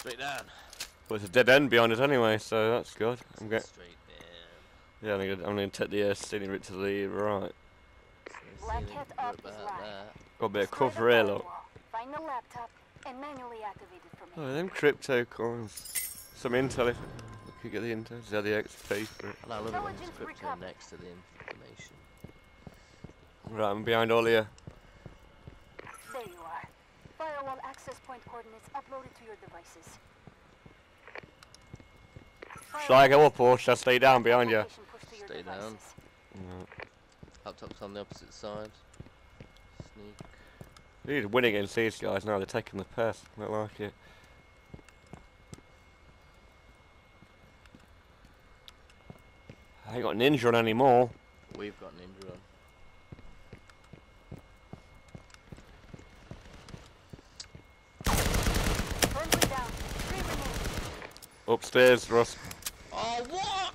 Straight down. Well, it's a dead end behind us anyway, so that's good. I'm going. Straight down. Yeah, I'm gonna, I'm gonna take the uh, scenic route to the right. Black See, hat up about that? Got a bit of cover here, look. Find the laptop and manually activate it for me. Oh, them crypto coins. Some intel if we could get the intel. Is that the XP for it? And I love it when Intelligence it's crypto recovered. next to the information. Right, I'm behind all of you. There you are. Firewall access point coordinates uploaded to your devices. Shall I go up or shall I stay down behind you? Location pushed to your Stay down. devices. Right. Laptop's on the opposite side. Sneak. We need to win against these guys now. They're taking the piss. I don't like it. I ain't got ninja on anymore. We've got ninja on. Friendly down. Three remaining. Upstairs, Russ. Oh, what?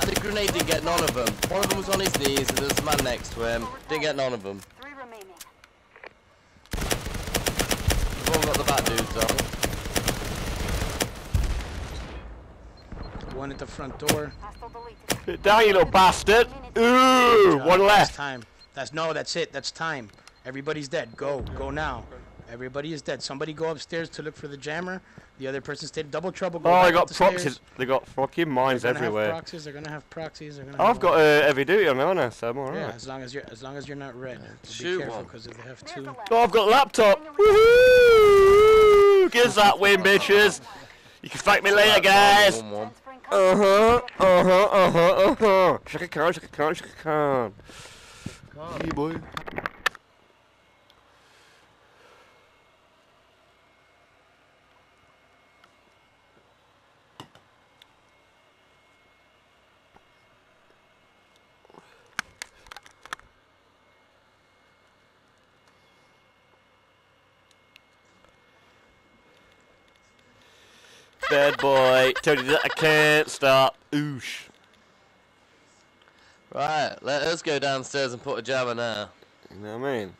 And the grenade didn't get none of them. One of them was on his knees and there was a man next to him. Didn't get none of them. Three remaining. We've all got the bad dudes on. One at the front door. Hostile deleted. Down, you little bastard. Ooh, one job. left. That's time. That's no. That's it. That's time. Everybody's dead. Go. Go now. Everybody is dead. Somebody go upstairs to look for the jammer. The other person stayed. Double trouble. Go Oh, back they got the stairs. proxies. They got fucking mines They're gonna everywhere. Have proxies. They're gonna have proxies. They're gonna. I've have got all- uh, heavy duty on, haven't I? So I'm alright. Yeah, as long as you're as long as you're not red. So Shoot be careful because if they have two. Oh, I've got laptop. Woohoo! Give us that win, bitches. You can thank me later, guys. One, one. Transferring Uh huh. Uh huh. Uh huh. Uh huh. Chaka Khan. Chaka Khan. Chaka Khan. Yeah, boy. Bad boy. Told you that I can't stop. Oosh. Right, let us go downstairs and put a jammer now. You know what I mean?